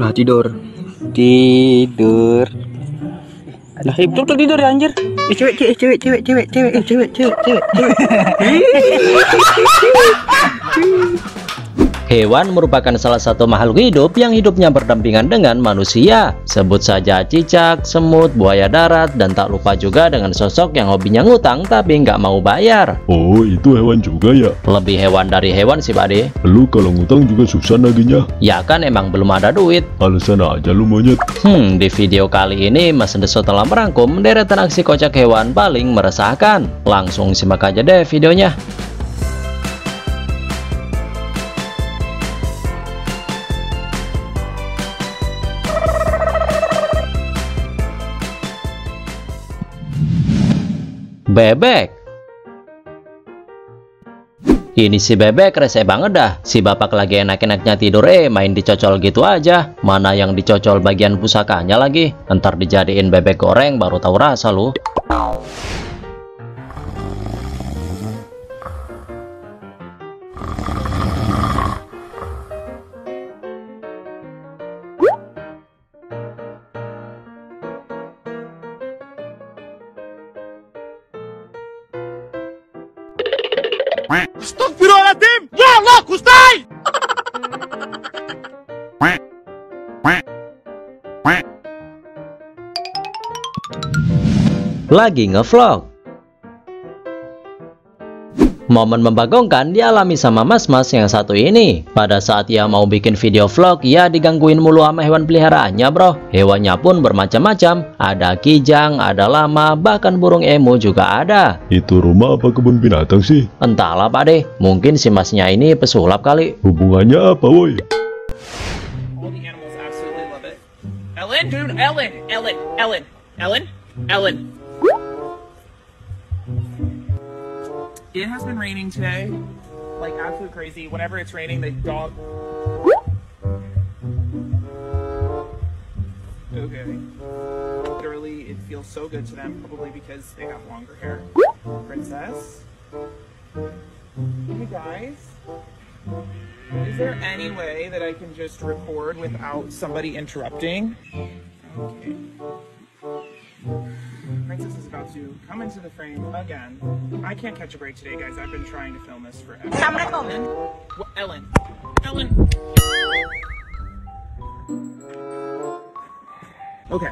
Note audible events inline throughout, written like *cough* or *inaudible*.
Nah tidur. Tidur. Nah betul betul tidur ya anjir. Eh cewek cewek cewek cewek cewek cewek eh, cewek cewek cewek cewek *laughs* Hewan merupakan salah satu makhluk hidup yang hidupnya berdampingan dengan manusia. Sebut saja cicak, semut, buaya darat, dan tak lupa juga dengan sosok yang hobinya ngutang tapi nggak mau bayar. Oh, itu hewan juga ya? Lebih hewan dari hewan sih Pak De. Lu kalau ngutang juga susah naginya. Ya kan emang belum ada duit. Alasan aja lu monyet. Hmm, di video kali ini Mas Deso telah merangkum deretan aksi kocak hewan paling meresahkan. Langsung simak aja deh videonya. Bebek. Ini si bebek rese banget dah. Si bapak lagi enak-enaknya tidur eh main dicocol gitu aja. Mana yang dicocol bagian pusakanya lagi? Ntar dijadiin bebek goreng baru tahu rasa lu Astagfirullahaladzim! Ya Allah, Gustai! Lagi ngevlog Momen membagongkan dialami sama mas-mas yang satu ini. Pada saat ia mau bikin video vlog, ia digangguin mulu sama hewan peliharaannya bro. Hewannya pun bermacam-macam. Ada kijang, ada lama, bahkan burung emu juga ada. Itu rumah apa kebun binatang sih? Entahlah pak deh, mungkin si masnya ini pesulap kali. Hubungannya apa woi? Ellen, dude, Ellen, Ellen, Ellen, Ellen, Ellen. It has been raining today, like absolute crazy. Whenever it's raining, the dog. Okay. Literally, it feels so good to them, probably because they have longer hair. Princess. Hey guys. Is there any way that I can just record without somebody interrupting? Okay. Princess is about to come into the frame again. I can't catch a break today, guys. I've been trying to film this forever. Ellen. What, Ellen. Ellen. Okay.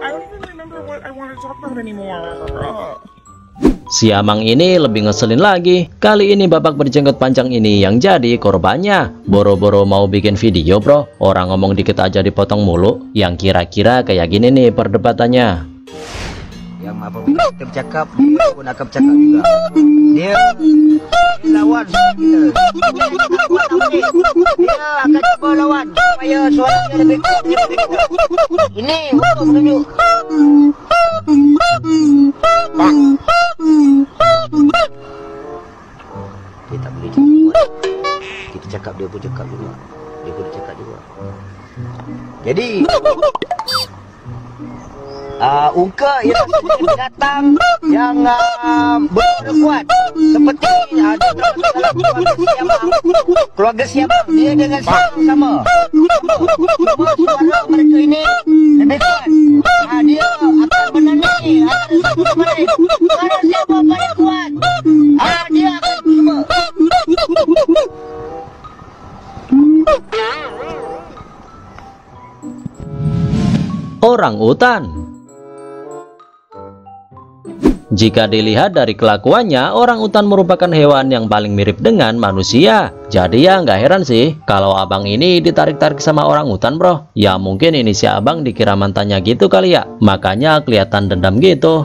I don't even remember what I wanted to talk about anymore. Ugh. Si Amang ini lebih ngeselin lagi. Kali ini babak berjenggot panjang ini yang jadi korbannya. Boro-boro mau bikin video bro. Orang ngomong dikit aja dipotong mulu. Yang kira-kira kayak gini nih perdebatannya. Yang apabila kita bercakap pun akan bercakap juga Dia Dia lawan kita Dia akan cuba lawan Supaya suara dia lebih kuat. Ini untuk menunjuk Jadi uh, ialah jenis binatang yang uh, berkuat seperti uh, keluarga siamang dia dengan siamang sama. Cuma suara mereka ini lebih kuat. Uh, dia akan antara satu sama lain. Orang utan Jika dilihat dari kelakuannya, orang utan merupakan hewan yang paling mirip dengan manusia. Jadi ya nggak heran sih kalau abang ini ditarik-tarik sama orang utan bro. Ya mungkin ini si abang dikira mantannya gitu kali ya. Makanya kelihatan dendam gitu.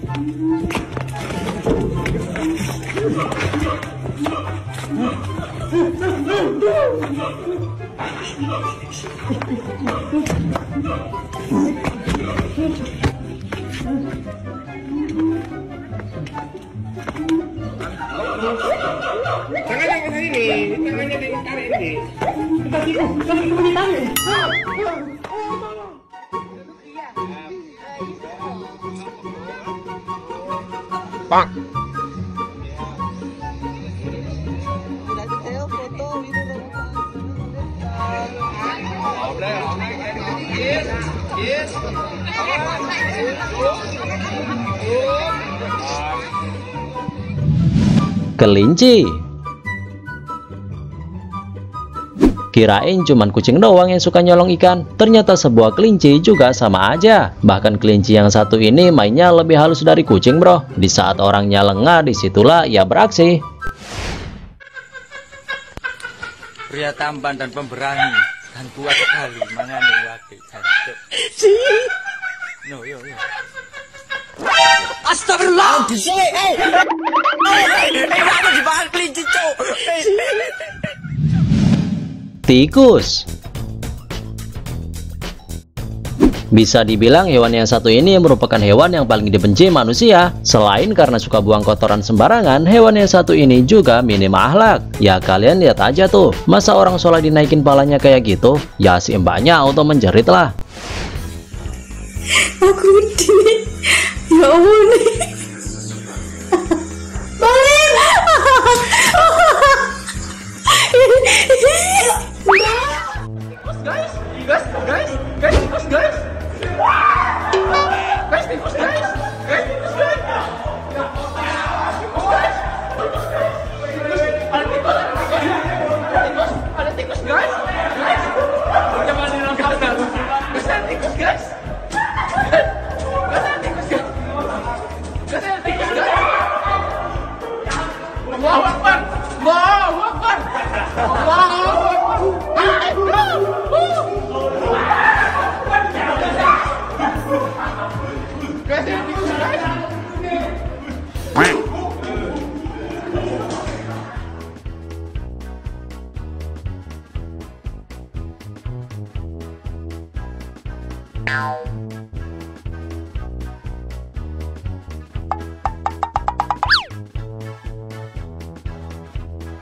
Jangan yang ini, jangan yang ini. Kita tiru, kita tiru di. Ini. kelinci. Kirain cuman kucing doang yang suka nyolong ikan, ternyata sebuah kelinci juga sama aja. Bahkan kelinci yang satu ini mainnya lebih halus dari kucing bro. Di saat orangnya lengah, di situlah ia beraksi. Pria tampan dan pemberani dan kuat sekali mangane wake jancuk. No, yo, yo. Astagfirullah. Eh, eh, mana di bawah kelinci, Cuk? Tikus Bisa dibilang hewan yang satu ini merupakan hewan yang paling dibenci manusia. Selain karena suka buang kotoran sembarangan, hewan yang satu ini juga minim akhlak. Ya kalian lihat aja tuh, masa orang sholat dinaikin palanya kayak gitu? Ya si mbaknya auto menjerit lah. Aku *laughs* ini Ya Allah Balik Guys, guys, guys, guys, guys. Guys, guys. Guys,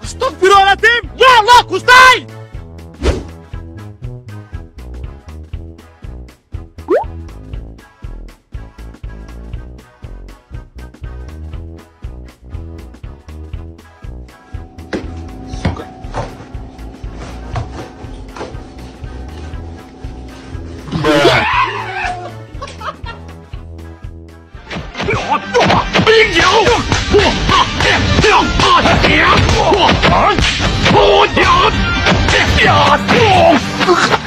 Astagfirullahaladzim! Ya Allah, 娘，我娘，我娘，娘，